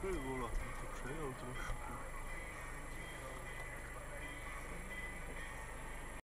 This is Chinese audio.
退步了，谁有这么熟。